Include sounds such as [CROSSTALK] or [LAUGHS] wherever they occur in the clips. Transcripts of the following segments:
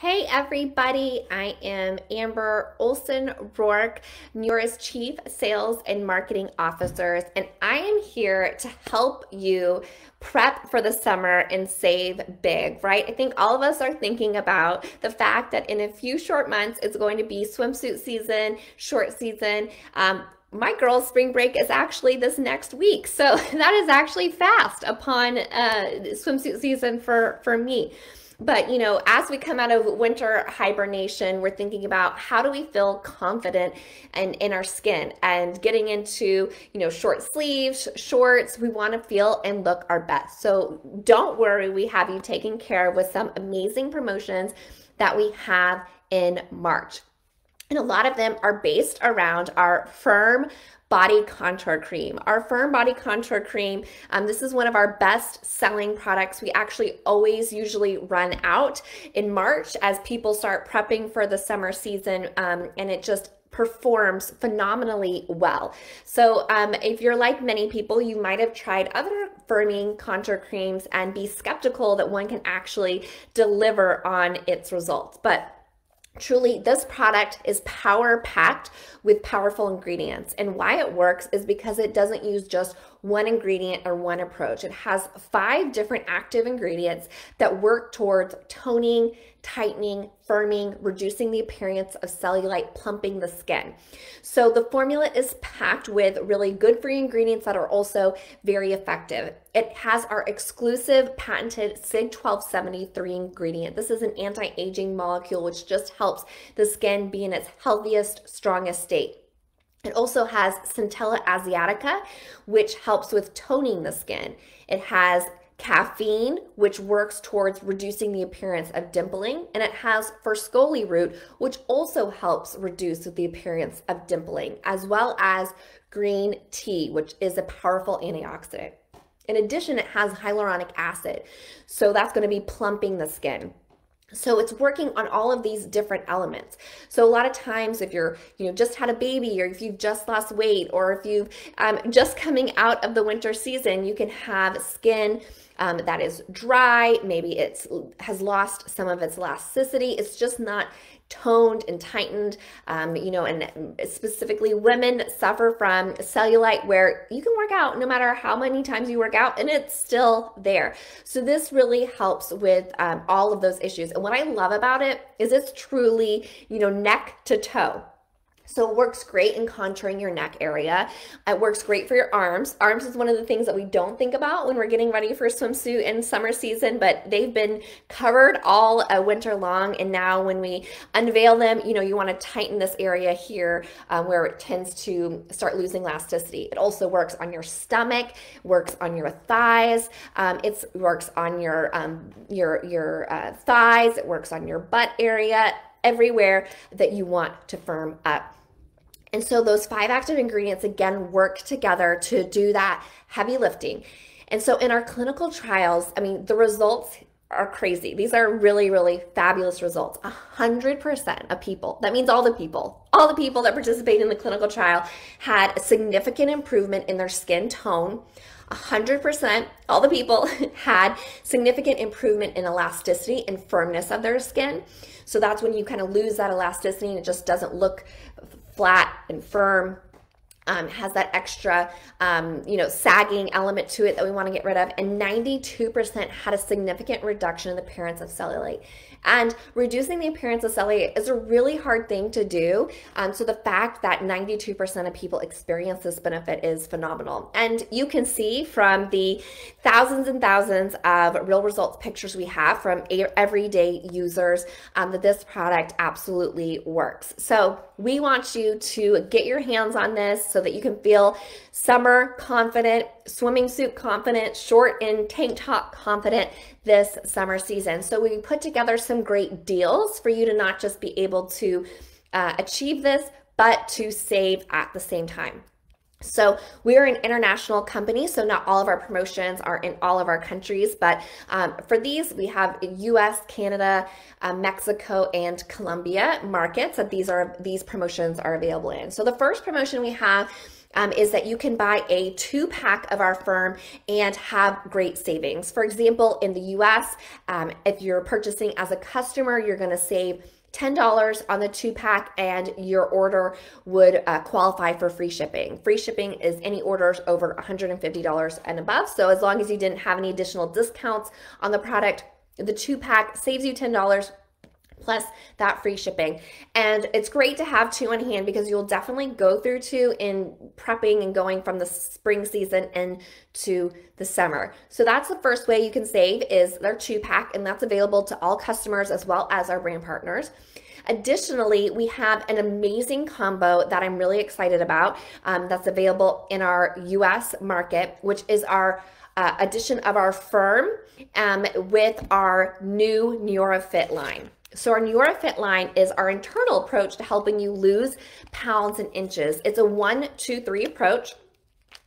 Hey everybody, I am Amber Olson Rourke, Neora's Chief Sales and Marketing Officers, and I am here to help you prep for the summer and save big, right? I think all of us are thinking about the fact that in a few short months, it's going to be swimsuit season, short season. Um, my girls' spring break is actually this next week. So [LAUGHS] that is actually fast upon uh, swimsuit season for, for me. But, you know, as we come out of winter hibernation, we're thinking about how do we feel confident and in our skin and getting into, you know, short sleeves, shorts. We want to feel and look our best. So don't worry, we have you taken care of with some amazing promotions that we have in March. And a lot of them are based around our firm body contour cream. Our firm body contour cream, um, this is one of our best selling products. We actually always usually run out in March as people start prepping for the summer season um, and it just performs phenomenally well. So um, if you're like many people, you might have tried other firming contour creams and be skeptical that one can actually deliver on its results. But Truly, this product is power packed with powerful ingredients. And why it works is because it doesn't use just one ingredient or one approach. It has five different active ingredients that work towards toning, tightening, firming, reducing the appearance of cellulite, plumping the skin. So the formula is packed with really good for ingredients that are also very effective. It has our exclusive patented SIG 1273 ingredient. This is an anti-aging molecule which just helps the skin be in its healthiest, strongest state. It also has Centella asiatica, which helps with toning the skin. It has caffeine, which works towards reducing the appearance of dimpling, and it has forskohlii root, which also helps reduce the appearance of dimpling, as well as green tea, which is a powerful antioxidant. In addition, it has hyaluronic acid, so that's going to be plumping the skin. So it's working on all of these different elements. So a lot of times if you're, you know, just had a baby or if you've just lost weight or if you've um, just coming out of the winter season, you can have skin um, that is dry. Maybe it's has lost some of its elasticity. It's just not toned and tightened. Um, you know, and specifically women suffer from cellulite where you can work out no matter how many times you work out and it's still there. So this really helps with um, all of those issues. And what I love about it is it's truly, you know, neck to toe. So it works great in contouring your neck area. It works great for your arms. Arms is one of the things that we don't think about when we're getting ready for swimsuit and summer season, but they've been covered all uh, winter long. And now when we unveil them, you know, you want to tighten this area here um, where it tends to start losing elasticity. It also works on your stomach, works on your thighs. Um, it works on your, um, your, your uh, thighs. It works on your butt area everywhere that you want to firm up. And so those five active ingredients again work together to do that heavy lifting. And so in our clinical trials, I mean, the results are crazy. These are really, really fabulous results. 100% of people, that means all the people, all the people that participate in the clinical trial had a significant improvement in their skin tone. 100%, all the people [LAUGHS] had significant improvement in elasticity and firmness of their skin. So that's when you kind of lose that elasticity and it just doesn't look flat and firm. Um, has that extra, um, you know, sagging element to it that we want to get rid of. And 92% had a significant reduction in the appearance of cellulite. And reducing the appearance of cellulite is a really hard thing to do. Um, so the fact that 92% of people experience this benefit is phenomenal. And you can see from the thousands and thousands of real results pictures we have from everyday users um, that this product absolutely works. So we want you to get your hands on this so that you can feel summer confident, swimming suit confident, short and tank top confident this summer season. So we put together some great deals for you to not just be able to uh, achieve this, but to save at the same time. So we are an international company, so not all of our promotions are in all of our countries, but um, for these we have U.S., Canada, uh, Mexico, and Colombia markets that these are these promotions are available in. So the first promotion we have um, is that you can buy a two pack of our firm and have great savings. For example, in the US, um, if you're purchasing as a customer, you're going to save $10 on the two pack and your order would uh, qualify for free shipping. Free shipping is any orders over $150 and above. So as long as you didn't have any additional discounts on the product, the two pack saves you $10 plus that free shipping. And it's great to have two on hand because you'll definitely go through two in prepping and going from the spring season into the summer. So that's the first way you can save is their two pack and that's available to all customers as well as our brand partners. Additionally, we have an amazing combo that I'm really excited about um, that's available in our US market, which is our uh, addition of our firm um, with our new NeoraFit line. So our NeoraFit line is our internal approach to helping you lose pounds and inches. It's a one, two, three approach.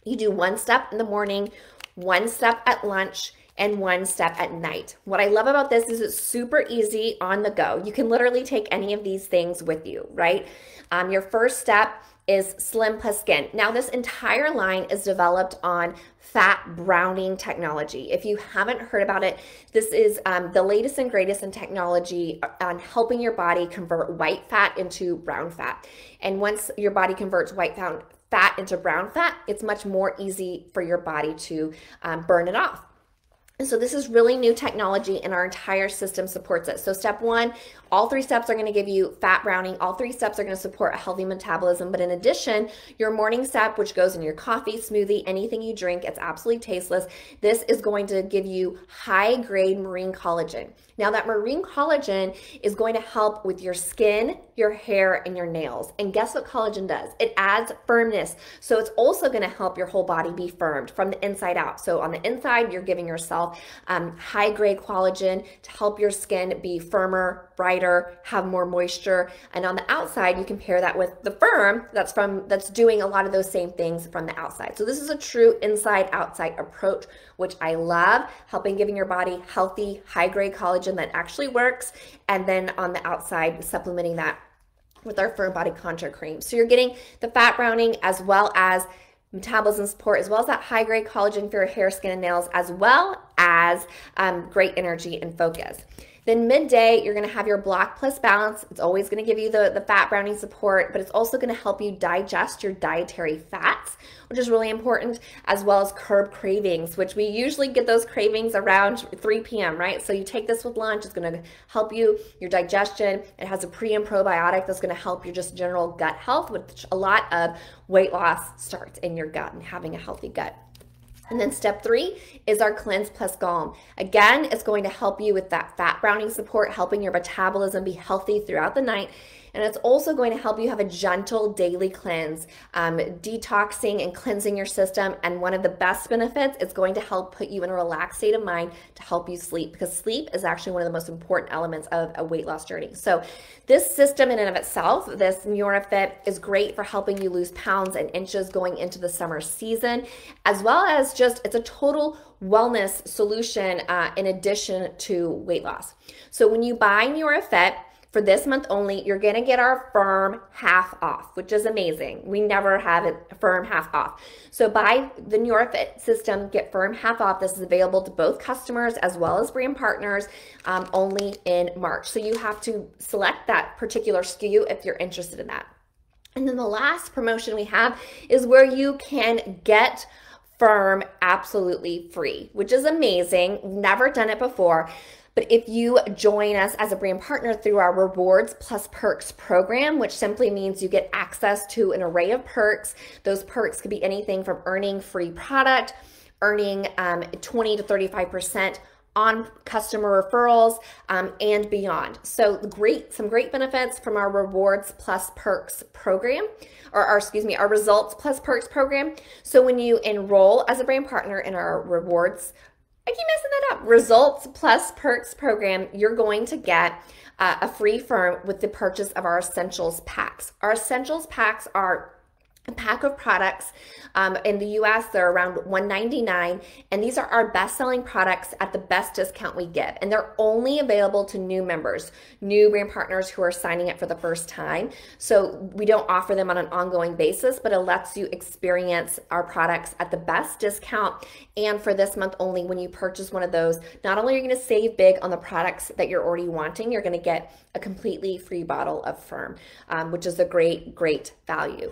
You do one step in the morning, one step at lunch, and one step at night. What I love about this is it's super easy on the go. You can literally take any of these things with you, right? Um, your first step is Slim Plus Skin. Now, this entire line is developed on fat browning technology. If you haven't heard about it, this is um, the latest and greatest in technology on helping your body convert white fat into brown fat. And once your body converts white fat, fat into brown fat, it's much more easy for your body to um, burn it off. And so this is really new technology and our entire system supports it. So step one, all three steps are gonna give you fat browning. All three steps are gonna support a healthy metabolism. But in addition, your morning step, which goes in your coffee, smoothie, anything you drink, it's absolutely tasteless. This is going to give you high grade marine collagen. Now that marine collagen is going to help with your skin, your hair, and your nails. And guess what collagen does? It adds firmness. So it's also gonna help your whole body be firmed from the inside out. So on the inside, you're giving yourself um, high grade collagen to help your skin be firmer, brighter, have more moisture. And on the outside, you can pair that with the firm that's from that's doing a lot of those same things from the outside. So this is a true inside outside approach, which I love, helping giving your body healthy, high grade collagen that actually works. And then on the outside, supplementing that with our firm body contour cream. So you're getting the fat browning as well as metabolism support, as well as that high grade collagen for your hair, skin, and nails, as well as um, great energy and focus. Then midday, you're gonna have your block plus balance. It's always gonna give you the, the fat browning support, but it's also gonna help you digest your dietary fats, which is really important, as well as curb cravings, which we usually get those cravings around 3 p.m., right? So you take this with lunch, it's gonna help you, your digestion. It has a pre and probiotic that's gonna help your just general gut health, which a lot of weight loss starts in your gut and having a healthy gut. And then step three is our Cleanse Plus Calm. Again, it's going to help you with that fat browning support, helping your metabolism be healthy throughout the night. And it's also going to help you have a gentle daily cleanse, um, detoxing and cleansing your system. And one of the best benefits, is going to help put you in a relaxed state of mind to help you sleep because sleep is actually one of the most important elements of a weight loss journey. So this system in and of itself, this NeoraFit is great for helping you lose pounds and inches going into the summer season, as well as just, it's a total wellness solution uh, in addition to weight loss. So when you buy NeoraFit, for this month only, you're gonna get our firm half off, which is amazing. We never have it firm half off. So buy the NeoraFit system, get firm half off. This is available to both customers as well as brand partners um, only in March. So you have to select that particular SKU if you're interested in that. And then the last promotion we have is where you can get firm absolutely free, which is amazing. Never done it before. But if you join us as a brand partner through our Rewards Plus Perks program, which simply means you get access to an array of perks, those perks could be anything from earning free product, earning um, 20 to 35% on customer referrals um, and beyond. So great, some great benefits from our rewards plus perks program, or excuse me, our results plus perks program. So when you enroll as a brand partner in our rewards I keep messing that up. Results plus perks program, you're going to get uh, a free firm with the purchase of our essentials packs. Our essentials packs are a pack of products um, in the US, they're around 199, and these are our best selling products at the best discount we give. And they're only available to new members, new brand partners who are signing up for the first time. So we don't offer them on an ongoing basis, but it lets you experience our products at the best discount. And for this month only, when you purchase one of those, not only are you going to save big on the products that you're already wanting, you're going to get a completely free bottle of Firm, um, which is a great, great value.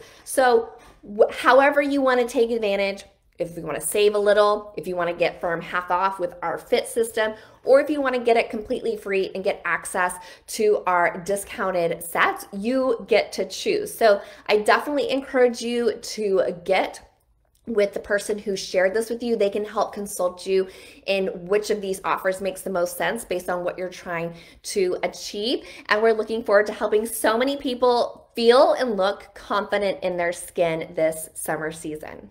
However you want to take advantage, if you want to save a little, if you want to get firm half off with our fit system, or if you want to get it completely free and get access to our discounted sets, you get to choose. So I definitely encourage you to get with the person who shared this with you. They can help consult you in which of these offers makes the most sense based on what you're trying to achieve. And we're looking forward to helping so many people feel and look confident in their skin this summer season.